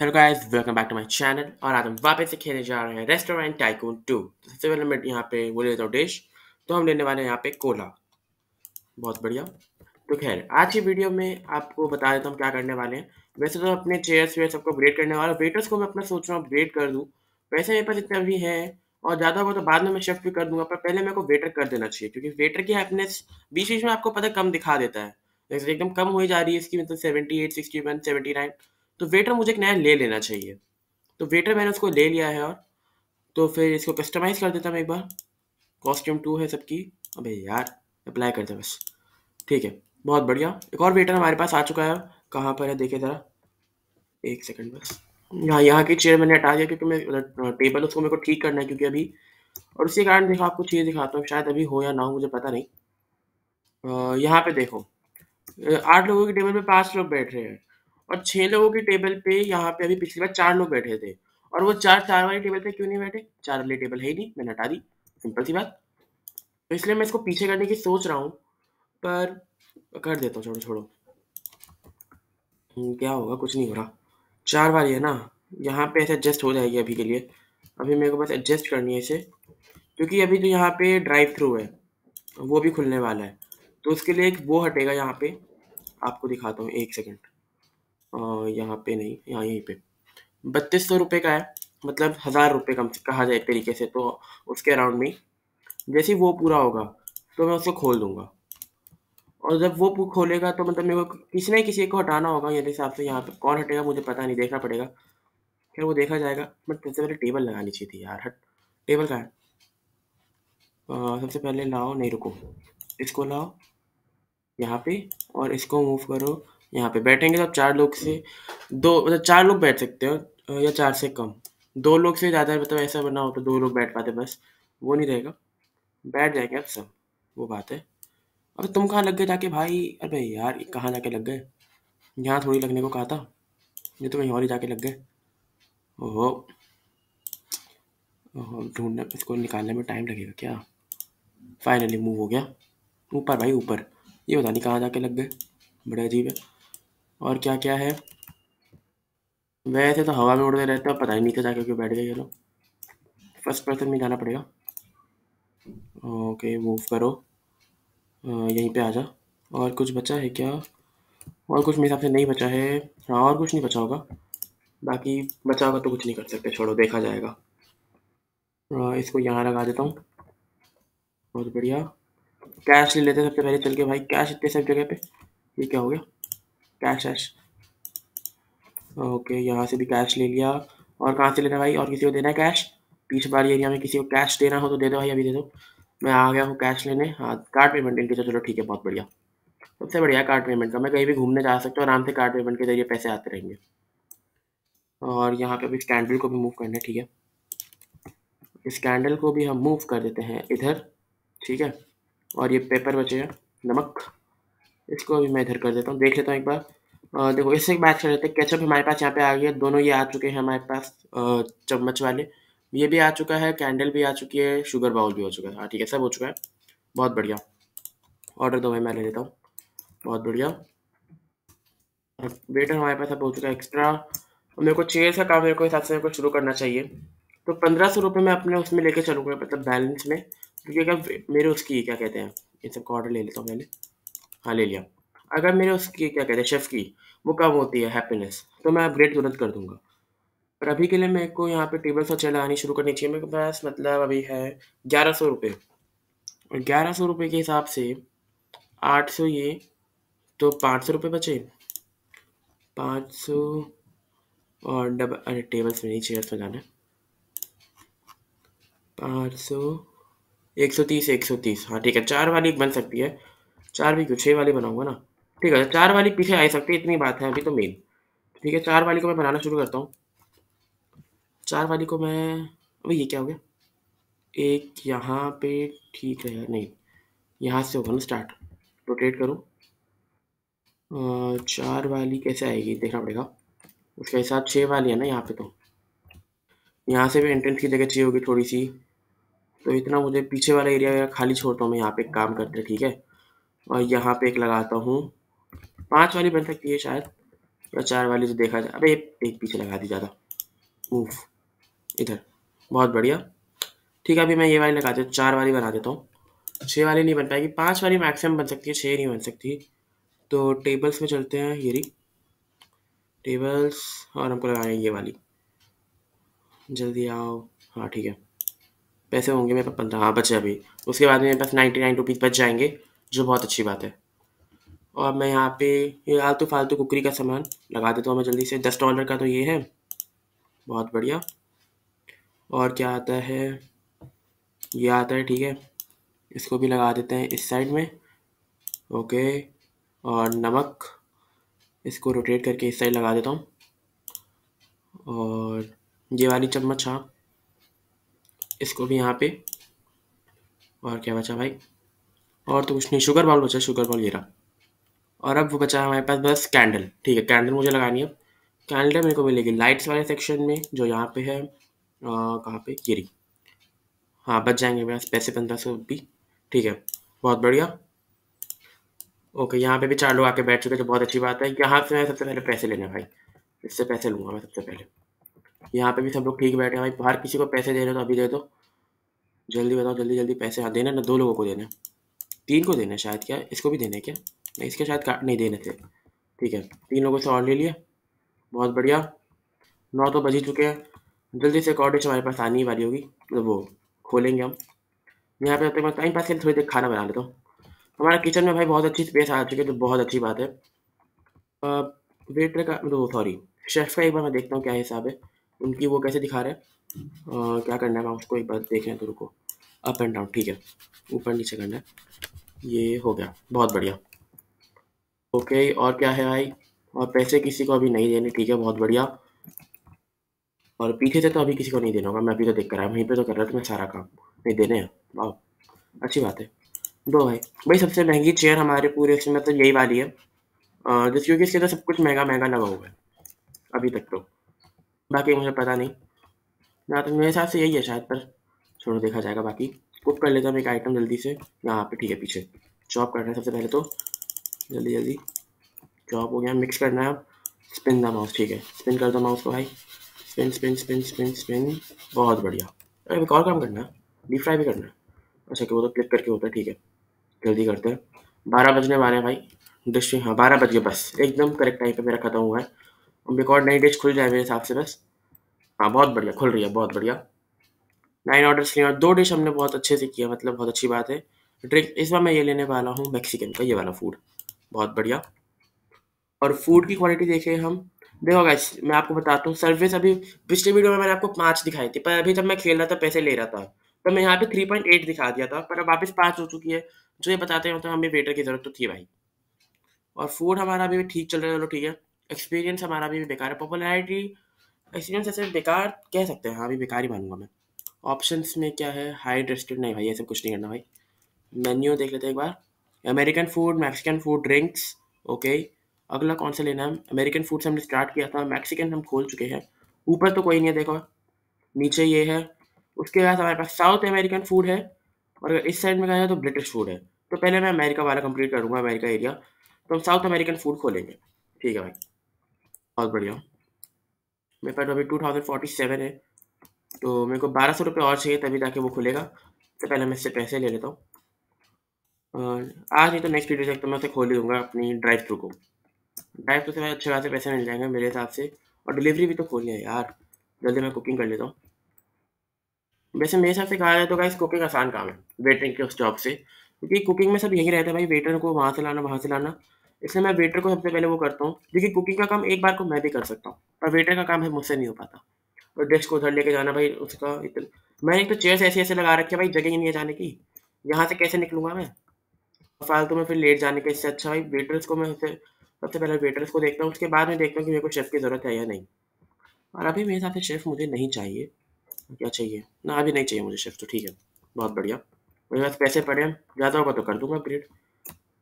Hello guys welcome back to my channel और आज हम वापस से खेलने जा रहे हैं रेस्टोरेंट टाइकून टू तो सबसे पहले मैं यहाँ पे वो लेता हूँ डिश तो हम लेने वाले हैं यहाँ पे कोला बहुत बढ़िया। तो खैर, आज की वीडियो में आपको बता देता हूँ क्या करने वाले हैं। वैसे तो अपने चेयर्स वेयर सबको अपग्रेड करने वाला वेटर्स को मैं अपना सोच रहा हूँ अपग्रेड कर दूँ। वैसे मेरे पास इतना भी है। और ज़्यादा होगा तो बाद में मैं शिफ्ट भी कर दूँगा। पर पहले मेरे को वेटर कर देना चाहिए। क्योंकि वेटर की हैप्पीनेस बीच बीच में आपको पता कम दिखा देता है। एकदम कम हो जा रही है इसकी मतलब seventy eight sixty one seventy nine तो वेटर मुझे एक नया ले लेना चाहिए। तो वेटर मैंने उसको ले लिया है और तो फिर इसको कस्टमाइज़ कर देता मैं एक बार। कॉस्ट्यूम टू है सबकी। अबे यार अप्लाई कर दे बस। ठीक है, बहुत बढ़िया। एक और वेटर हमारे पास आ चुका है। कहाँ पर है? देखे ज़रा। एक सेकंड बस। यहाँ यहाँ की चेयर मैंने हटा दिया क्योंकि मैं टेबल उसको मेरे को ठीक करना है क्योंकि अभी और उसी कारण देखो आपको चीज़ दिखाता हूँ। शायद अभी हो या ना हो, मुझे पता नहीं। यहाँ पे देखो। आठ लोगों की टेबल पे पाँच लोग बैठ रहे हैं। और छह लोगों की टेबल पे यहाँ पे अभी पिछली बार चार लोग बैठे थे। और वो चार चार वाली टेबल पे क्यों नहीं बैठे? चार वाली टेबल है ही नहीं मैंने हटा दी। सिंपल सी बात। तो इसलिए मैं इसको पीछे करने की सोच रहा हूँ पर कर देता हूँ छोड़ो छोड़ो। हम्म, क्या होगा कुछ नहीं हो रहा। चार वाली है ना यहाँ पे ऐसे एडजस्ट हो जाएगी अभी के लिए। अभी मेरे को बस एडजस्ट करनी है इसे क्योंकि अभी तो यहाँ पे ड्राइव थ्रू है वो भी खुलने वाला है। तो उसके लिए एक वो हटेगा यहाँ पे आपको दिखाता हूँ एक सेकेंड यहाँ पे नहीं, यहाँ यहीं पे। बत्तीस सौ रुपये का है मतलब हज़ार रुपये कम कहा जाए एक तरीके से तो उसके अराउंड में। जैसे वो पूरा होगा तो मैं उसको खोल दूँगा। और जब वो खोलेगा तो मतलब मेरे को किसी न किसी को हटाना होगा, मेरे हिसाब से यहाँ पे। कौन हटेगा मुझे पता नहीं, देखना पड़ेगा। फिर वो देखा जाएगा, बट सबसे पहले टेबल लगानी चाहिए थी यार, हट। टेबल का है? सबसे पहले लाओ, नहीं रुको। इसको लाओ, यहाँ पे, और इसको मूव करो। यहाँ पे बैठेंगे तो आप चार लोग से दो मतलब चार लोग बैठ सकते हो या चार से कम। दो लोग से ज़्यादा मतलब ऐसा बना हो तो दो लोग बैठ पाते, बस। वो नहीं रहेगा। बैठ जाएँगे अब सब। वो बात है। अब तुम कहाँ लग गए जाके भाई? अरे यार कहाँ जाके लग गए? यहाँ थोड़ी लगने को कहा था। ये तो कहीं और ही जाके लग गए। ओहो। ओहो, ढूँढने, इसको निकालने में टाइम लगेगा क्या? फाइनली मूव हो गया। ऊपर भाई, ऊपर। ये बता नहीं कहाँ जाके लग गए। बड़े अजीब है। और क्या क्या है वैसे तो हवा में उड़ते रहते हैं, पता ही नीचे जाके क्यों बैठ गए ये लोग। फ़र्स्ट पर्सन में जाना पड़ेगा। ओके मूव करो। यहीं पे आ जा। और कुछ बचा है क्या? और कुछ मेरे हिसाब से नहीं बचा है। हाँ और कुछ नहीं बचा होगा। बाकी बचा होगा तो कुछ नहीं कर सकते, छोड़ो, देखा जाएगा। इसको यहाँ लगा देता हूँ। बहुत बढ़िया। कैश ले लेते सबसे पहले, चल के भाई। कैश इतने सब जगह पे। ये क्या हो गया? कैश कैश ओके यहाँ से भी कैश ले लिया। और कहाँ से लेना भाई? और किसी को देना है कैश पीछे वाली एरिया में किसी को कैश देना हो तो दे दो भाई, अभी दे दो। मैं आ गया हूँ कैश लेने। हाँ कार्ड पेमेंट इनके तो चलो ठीक है, बहुत बढ़िया। सबसे बढ़िया कार्ड पेमेंट का। मैं कहीं भी घूमने जा सकता हूँ, आराम से कार्ड पेमेंट के ज़रिए पैसे आते रहेंगे। और यहाँ पे अभी स्कैंडल को भी मूव करना है, ठीक है? स्कैंडल को भी हम मूव कर देते हैं, इधर, ठीक है? और ये पेपर बचे हैं, नमक। इसको अभी मैं इधर कर देता हूँ। देख लेता हूँ एक बार। आ, देखो इससे एक बात कर लेते हैं। केचप हमारे पास यहाँ पे आ गया दोनों ये आ चुके हैं हमारे पास चम्मच वाले। ये भी आ चुका है कैंडल भी आ चुकी है शुगर बाउल भी हो चुका है। हाँ ठीक है सब हो चुका है। बहुत बढ़िया। ऑर्डर दो भाई मैं ले लेता हूँ। बहुत बढ़िया। वेटर हमारे पास अब हो चुका है एक्स्ट्रा मेरे को चेयर का काम मेरे को हिसाब से मेरे को शुरू करना चाहिए। तो पंद्रह सौ रुपये मैं अपने उसमें लेके चलूँगा मतलब बैलेंस में। क्योंकि अगर मेरे उसकी क्या कहते हैं इन सबका ऑर्डर ले लेता हूँ पहले। हाँ ले लिया। अगर मेरे उसकी क्या कहते हैं, शेफ़ की, वो कम होती है हैप्पीनेस तो मैं अपग्रेड तुरंत कर दूँगा। पर अभी के लिए मेरे को यहाँ पे टेबल से चला आनी शुरू करनी चाहिए। मेरे पास मतलब अभी है ग्यारह सौ रुपये। और ग्यारह सौ रुपये के हिसाब से आठ सौ ये तो पाँच सौ रुपये बचे। पाँच सौ और डबल अरे टेबल्स में नहीं चेयर्स में जाना है। पाँच सौ, एक सौ तीस, एक सौ तीस। हाँ ठीक है, चार वाली बन सकती है। चार भी क्यों? छः वाली बनाऊँगा ना। ठीक है, चार वाली पीछे आ सकती है इतनी बात है, अभी तो मेन ठीक है, चार वाली को मैं बनाना शुरू करता हूँ। चार वाली को मैं अभी ये क्या हो गया? एक यहाँ पे ठीक है, नहीं, यहाँ से होगा ना स्टार्ट रोटेट करूँ। चार वाली कैसे आएगी, देखना पड़ेगा। उसके हिसाब छः वाली है ना यहाँ पे तो। यहाँ से भी एंट्रेंस की जगह चाहिए होगी थोड़ी सी। तो इतना मुझे पीछे वाला एरिया खाली छोड़ता हूँ मैं यहाँ पे काम करते, ठीक है? और यहाँ पे एक लगाता हूँ। पाँच वाली बन सकती है शायद, या चार वाली तो देखा जाए। अबे, एक पीछे लगा दी ज़्यादा। मूव इधर। बहुत बढ़िया। ठीक है, अभी मैं ये वाली लगा देता हूँ। चार वाली बना देता हूँ। छः वाली नहीं बन पाएगी। पाँच वाली मैक्सिमम बन सकती है छः नहीं बन सकती। तो टेबल्स में चलते हैं, ये टेबल्स और हमको लगाएँगे ये वाली। जल्दी आओ। हाँ ठीक है। पैसे होंगे मेरे पास पंद्रह। हाँ बचे अभी। उसके बाद मेरे पास नाइन्टी नाइन रुपीज़ बच जाएँगे। जो बहुत अच्छी बात है। और मैं यहाँ पे, ये आलतू फालतू कुकरी का सामान लगा देता हूँ मैं जल्दी से। दस डॉलर का तो ये है। बहुत बढ़िया। और क्या आता है? ये आता है, ठीक है। इसको भी लगा देते हैं इस साइड में। ओके और नमक, इसको रोटेट करके इस साइड लगा देता हूँ। और ये वाली चम्मच हाँ। इसको भी यहाँ पे। और क्या बचा भाई? और तो कुछ नहीं, शुगर बॉल बचा, शुगर बॉल ये रहा और अब वो बचा हमारे पास बस कैंडल। ठीक है, कैंडल मुझे लगानी है कैंडल मेरे को मिलेगी लाइट्स वाले सेक्शन में, जो यहाँ पे है कहाँ पे? रही। हाँ बच जाएँगे मेरे पास पैसे पंद्रह सौ भी। ठीक है, बहुत बढ़िया। ओके, यहाँ पे भी चार लोग आके बैठ चुके तो बहुत अच्छी बात है। यहाँ से मैं सबसे पहले पैसे लेने, भाई। इससे पैसे लूँगा मैं सबसे पहले। यहाँ पे भी सब लोग ठीक बैठे हैं, भाई। बाहर किसी को पैसे दे रहे हो तो अभी दे दो। जल्दी बताओ जल्दी जल्दी पैसे हाँ देना ना? दो लोगों को देना तीन को देना शायद क्या? इसको भी देना क्या? नहीं, इसके शायद काट नहीं, देने थे। ठीक है, तीन लोगों से और ले लिया। बहुत बढ़िया। नौ तो बज ही चुके हैं। जल्दी से कॉर्डेज हमारे पास आनी वाली होगी। तो वो खोलेंगे हम। यहाँ पे मैं टाइम पास के थोड़ी देर खाना बना लेता हूँ। हमारा किचन में भाई बहुत अच्छी स्पेस आ चुकी है तो बहुत अच्छी बात है। वेटर का तो सॉरी शेफ़ का एक बार मैं देखता हूँ क्या हिसाब है। उनकी वो कैसे दिखा रहे हैं। क्या करना है, मैं उसको एक बार देख हैं तो रुको। अप एंड डाउन, ठीक है? ऊपर नीचे करना है। ये हो गया, बहुत बढ़िया। ओके, और क्या है भाई? और पैसे किसी को अभी नहीं देने, ठीक है? बहुत बढ़िया। और पीछे से तो अभी किसी को नहीं देना होगा, मैं अभी तो देख कर आया वहीं पे तो कर रहा था मैं सारा काम। नहीं, देने हैं। वाह अच्छी बात है। दो भाई। भाई, सबसे महँगी चेयर हमारे पूरे इसमें मतलब यही वाली है। जिस, क्योंकि इसके तो सब कुछ महँगा महँगा लगा हुआ है, अभी तक तो। बाकी मुझे पता नहीं। ना तो मेरे हिसाब से यही है शायद, पर छोड़ो, देखा जाएगा बाकी। कुक कर लेता हूँ एक आइटम जल्दी से। यहाँ पे, ठीक है, पीछे। चॉप करना है सबसे पहले तो। जल्दी जल्दी। चॉप हो गया मिक्स करना है अब। स्पिन द माउस ठीक है। स्पिन कर दो माउस को, भाई। Spin spin spin spin spin बहुत बढ़िया। अरे एक और काम करना है। डीप फ्राई भी करना है। अच्छा कि वो तो क्लिक करके होता है, ठीक है। जल्दी करते हैं। बारह बजने वाले हैं, भाई। डिश हाँ बारह बज गए, बस। एकदम करेक्ट टाइम पे मेरा खत्म हुआ है। अब एक और नई डिश खुल जाए मेरे हिसाब से, बस। हाँ बहुत बढ़िया, खुल रही है, बहुत बढ़िया। नाइन ऑर्डर्स किए और दो डिश हमने बहुत अच्छे से किया मतलब बहुत अच्छी बात है। ड्रिंक इस बार मैं ये लेने वाला हूँ मैक्सिकन का, ये वाला फ़ूड बहुत बढ़िया। और फ़ूड की क्वालिटी देखें हम। देखो गाइस मैं आपको बताता हूँ सर्विस अभी पिछले वीडियो में मैंने आपको पाँच दिखाई थी, पर अभी जब मैं खेल रहा था, पैसे ले रहा था तो मैं यहाँ पे थ्री पॉइंट एट दिखा दिया था, पर अब वापस पाँच हो चुकी है। जो ये बताते हैं तो हमें वेटर की ज़रूरत तो थी भाई। और फ़ूड हमारा अभी ठीक चल रहा है, चलो ठीक है। एक्सपीरियंस हमारा भी बेकार है पॉपुलरिटी एक्सपीरियंस ऐसे बेकार कह सकते हैं हाँ अभी बेकार ही मानूँगा मैं। ऑप्शंस में क्या है? हाई इंटरेस्टेड नहीं भाई, ऐसे कुछ नहीं करना भाई। मेन्यू देख लेते हैं एक बार। American food Mexican food drinks okay अगला कौन सा लेना है? अमेरिकन फ़ूड से हमने स्टार्ट किया था। मैक्सिकन हम खोल चुके हैं। ऊपर तो कोई नहीं है, देखो। नीचे ये है। उसके बाद हमारे पास साउथ अमेरिकन फ़ूड है। और इस साइड में कहा जाए तो ब्रिटिश फ़ूड है। तो पहले मैं अमेरिका वाला कंप्लीट करूँगा अमेरिका एरिया तो हम साउथ अमेरिकन फ़ूड खोलेंगे। ठीक है भाई। बहुत बढ़िया। मेरे पास अभी टू थाउज़ेंड फोर्टी सेवन है। तो मेरे को बारह सौ रुपये और चाहिए तभी जाके वो खुलेगा। तो पहले मैं इससे पैसे ले लेता हूँ। आज नहीं तो नेक्स्ट वीडियो तक तो मैं उसे खोल दूँगा अपनी ड्राइव थ्रू को। ड्राइव थ्रू से अच्छे खासे पैसे मिल जाएँगे मेरे हिसाब से। और डिलीवरी भी तो खोलनी है यार। जल्दी मैं कुकिंग कर लेता हूँ। वैसे मेरे हिसाब से कहा जाए तो गाइस कुकिंग आसान काम है वेटरिंग के उस जॉब से। क्योंकि कुकिंग में सब यही रहता है भाई वेटर को वहाँ से लाना, वहाँ से लाना। इसलिए मैं वेटर को सबसे पहले वो करता हूँ। क्योंकि कुकिंग का काम एक बार को मैं भी कर सकता हूँ, पर वेटर का काम है मुझसे नहीं हो पाता। और डिश को उधर लेके जाना भाई, उसका इतना मैंने तो चेयर्स ऐसे ऐसे लगा रखे भाई, जगह ही नहीं है जाने की। यहाँ से कैसे निकलूँगा मैं? फालतू में फिर लेट जाने के इससे अच्छा भाई वेटर्स को मैं सबसे सबसे पहले वेटर्स को देखता हूँ, उसके बाद में देखता हूँ कि मेरे को शेफ़ की ज़रूरत है या नहीं। और अभी मेरे हिसाब से शेफ़ मुझे नहीं चाहिए। क्या चाहिए? ना, अभी नहीं चाहिए मुझे शेफ़ तो ठीक है, बहुत बढ़िया। मेरे पास पैसे पड़े हैं, ज़्यादा होगा तो कर दूँगा अपग्रेड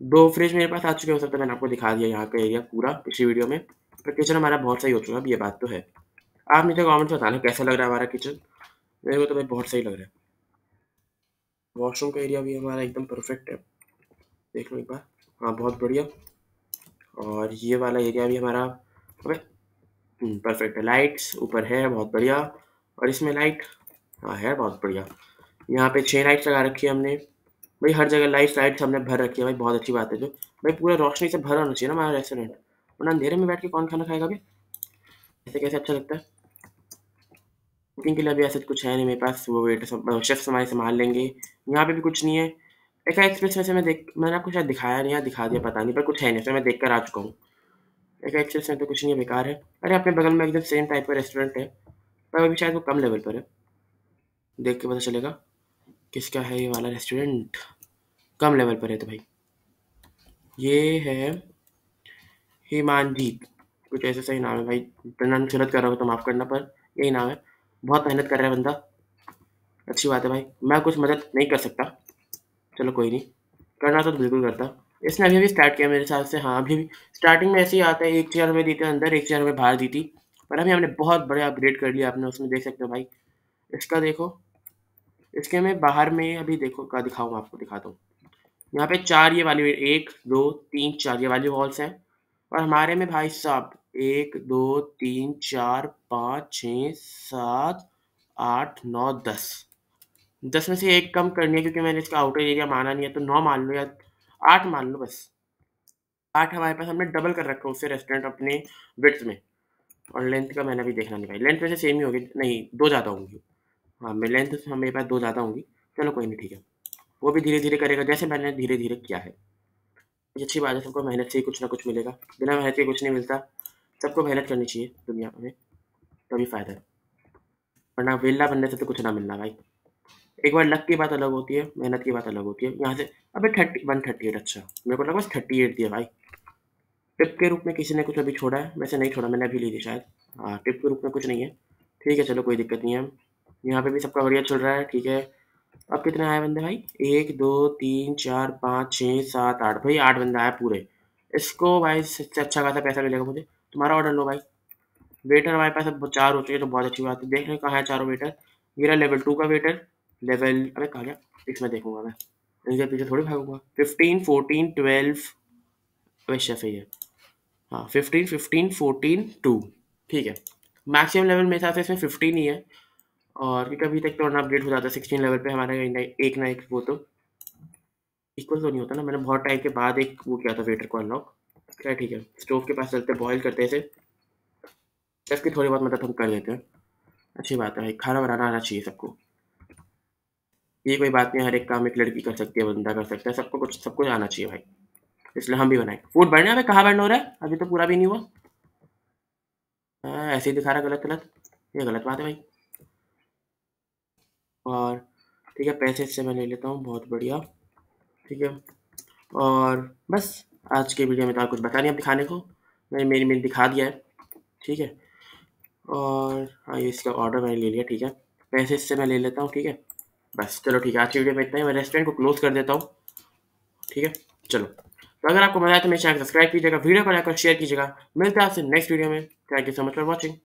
दो फ्रिज मेरे पास आ चुके हो सकता है मैंने आपको दिखा दिया यहाँ का एरिया पूरा पिछली वीडियो में। पर किचन हमारा बहुत सही हो चुका है, अब ये बात तो है। आप मुझे कॉमेंट बताना कैसा लग रहा है हमारा किचन मेरे को तो भाई बहुत सही लग रहा है। वॉशरूम का एरिया भी हमारा एकदम परफेक्ट है। देख लो एक बार। हाँ बहुत बढ़िया। और ये वाला एरिया भी हमारा परफेक्ट है। लाइट्स ऊपर है, बहुत बढ़िया। और इसमें लाइट हाँ है, बहुत बढ़िया। यहाँ पे छः लाइट्स लगा रखी है हमने। भाई, हर जगह लाइट्स लाइट्स हमने भर रखी है। भाई, बहुत अच्छी बात है जो। भाई, पूरा रोशनी से भरा होना चाहिए ना हमारा रेस्टोरेंट वरना अंधेरे में बैठ के कौन खाना खाएगा भाई ऐसे कैसे अच्छा लगता है? कुकिंग के लिए अभी ऐसा कुछ है नहीं मेरे पास, वो वेटर सब शेफ्स हमारे संभाल लेंगे। यहाँ पे भी कुछ नहीं है। एक एक्सप्रेस में से मैं देख, मैंने आपको शायद दिखाया नहीं या दिखा दिया, पता नहीं, पर कुछ है नहीं फिर मैं देख कर आ चुका हूँ। एक एक्सप्रेस में तो कुछ नहीं है, बेकार है। अरे, अपने बगल में एकदम सेम टाइप का रेस्टोरेंट है, पर अभी शायद वो कम लेवल पर है। देख के पता चलेगा किसका है ये वाला रेस्टोरेंट कम लेवल पर है तो भाई। ये है हिमानजीत कुछ ऐसे सही नाम है भाई, प्रोनाउंस गलत कर रहा हूँ तो माफ़ करना, पर यही नाम है। बहुत मेहनत कर रहा है बंदा। अच्छी बात है भाई। मैं कुछ मदद नहीं कर सकता। चलो कोई नहीं। करना तो बिल्कुल करता। इसने अभी भी स्टार्ट किया मेरे हिसाब से। हाँ अभी भी। स्टार्टिंग में ऐसे ही आता है, एक चेयर में दी थी अंदर, एक चेयर में बाहर दी थी। पर अभी हमने बहुत बड़े अपग्रेड कर लिया आपने उसमें, देख सकते हो भाई। इसका देखो। इसके में बाहर में अभी देखो, का दिखाऊँ आपको, दिखाता हूँ। यहाँ पे चार ये वाली, एक, दो, तीन, चार ये वाली वॉल्स हैं। और हमारे में भाई साहब एक, दो, तीन, चार, पाँच, छ, सात, आठ, नौ, दस। दस में से एक कम करनी है क्योंकि मैंने इसका आउटर एरिया माना नहीं है तो नौ मान लो या आठ मान लो बस। आठ हमारे पास हमने डबल कर रखा उससे रेस्टोरेंट अपने विड्थ में। और लेंथ का मैंने अभी देखना नहीं भाई। लेंथ वैसे सेम ही होगी, नहीं, दो ज़्यादा होंगी। हाँ मैं लेंथ हाँ मेरे पास दो ज़्यादा होंगी। चलो कोई नहीं, ठीक है। वो भी धीरे धीरे करेगा, जैसे मैंने धीरे धीरे किया है। अच्छी बात है, सबको मेहनत से ही कुछ ना कुछ मिलेगा। बिना मेहनत के कुछ नहीं मिलता। सबको मेहनत करनी चाहिए दुनिया में, तभी फ़ायदा है। वरना वेला बनने से तो कुछ ना मिलना भाई। एक बार लक की बात अलग होती है, मेहनत की बात अलग होती है। यहाँ से, अबे थर्टी वन थर्टी एट अच्छा। मेरे को लगा बस थर्टी एट दिया भाई। टिप के रूप में किसी ने कुछ अभी छोड़ा है? वैसे नहीं छोड़ा, मैंने अभी ली थी शायद। हाँ टिप के रूप में कुछ नहीं है। ठीक है, चलो कोई दिक्कत नहीं है। यहाँ पे भी सबका बढ़िया चल रहा है, ठीक है। अब कितने आए बंदे भाई? एक, दो, तीन, चार, पाँच, छः, सात, आठ। भाई आठ बंदे आए पूरे। इसको भाई सबसे अच्छा खासा पैसा मिलेगा मुझे। तुम्हारा ऑर्डर लो भाई। वेटर हमारे पास अब चार हो चुके तो बहुत अच्छी बात है। देख रहे हैं कहाँ है चारों वेटर मेरा लेवल टू का वेटर लेवल अरे कहा गया? इसमें देखूँगा मैं। इनके पीछे थोड़ी भागूँगा। फिफ्टीन फोर्टीन ट्वेल्व वही शेफ है हाँ फिफ्टीन फिफ्टीन फोर्टीन टू ठीक है। मैक्सिमम लेवल मेरे हिसाब से इसमें फिफ्टीन ही है। और क्योंकि अभी तक तो अपडेट हो जाता है सिक्सटीन लेवल पे हमारा एक ना, एक वो तो। इक्वल तो नहीं होता ना। मैंने बहुत टाइम के बाद एक वो किया था वेटर को अनलॉक क्या ठीक है स्टोव के पास चलते बॉयल करते इसे। शेफ की थोड़ी बहुत मदद हम कर देते हैं। अच्छी बात है भाई खाना बनाना आना चाहिए सबको। ये कोई बात नहीं हर एक काम एक लड़की कर सकती है बंदा कर सकता है सबको कुछ सब कुछ आना चाहिए भाई। इसलिए हम भी बनाए। फ़ूड बढ़ना है कहाँ बढ़ना हो रहा है? अभी तो पूरा भी नहीं हुआ। हाँ, ऐसे ही दिखा रहा गलत गलत। ये गलत बात है भाई। और ठीक है पैसे इससे मैं ले लेता हूँ बहुत बढ़िया। ठीक है और बस। आज के वीडियो में तो कुछ बता नहीं अब दिखाने को। मैंने मेरी मेन दिखा दिया है, ठीक है। और हाँ इसका ऑर्डर मैंने ले लिया, ठीक है। पैसे इससे मैं ले लेता हूँ, ठीक है। बस, चलो, ठीक है। आज की वीडियो में इतना ही। मैं रेस्टोरेंट को क्लोज कर देता हूँ, ठीक है। चलो। तो अगर आपको मज़ा आया तो मेरे चैनल सब्सक्राइब कीजिएगा, वीडियो को लाइक और शेयर कीजिएगा। मिलते हैं आपसे नेक्स्ट वीडियो में। Thank you so much for watching